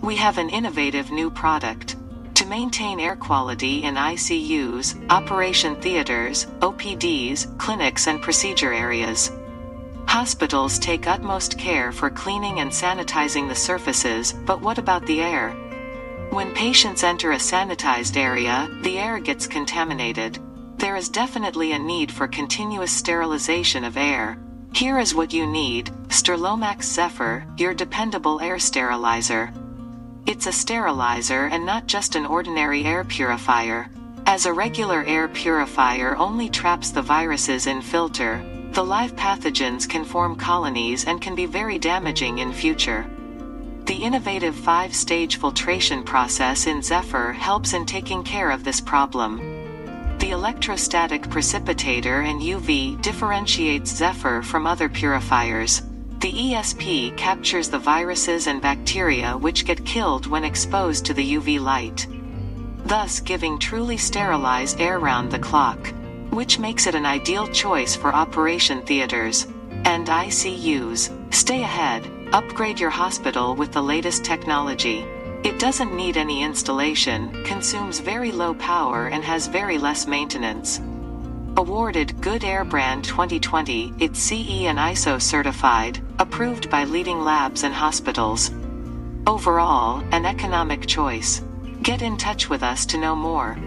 We have an innovative new product. To maintain air quality in ICUs, operation theaters, OPDs, clinics, and procedure areas. Hospitals take utmost care for cleaning and sanitizing the surfaces, but what about the air? When patients enter a sanitized area, the air gets contaminated. There is definitely a need for continuous sterilization of air. Here is what you need Sterlomaxx Zephyr, your dependable air sterilizer. It's a sterilizer and not just an ordinary air purifier. As a regular air purifier only traps the viruses in filter, the live pathogens can form colonies and can be very damaging in future. The innovative five-stage filtration process in Zephyr helps in taking care of this problem. The electrostatic precipitator and UV differentiates Zephyr from other purifiers. The ESP captures the viruses and bacteria which get killed when exposed to the UV light, thus giving truly sterilized air round the clock, which makes it an ideal choice for operation theaters and ICUs. Stay ahead, upgrade your hospital with the latest technology. It doesn't need any installation, consumes very low power and has very less maintenance. Awarded Good Air Brand 2020, it's CE and ISO certified, approved by leading labs and hospitals. Overall, an economic choice. Get in touch with us to know more.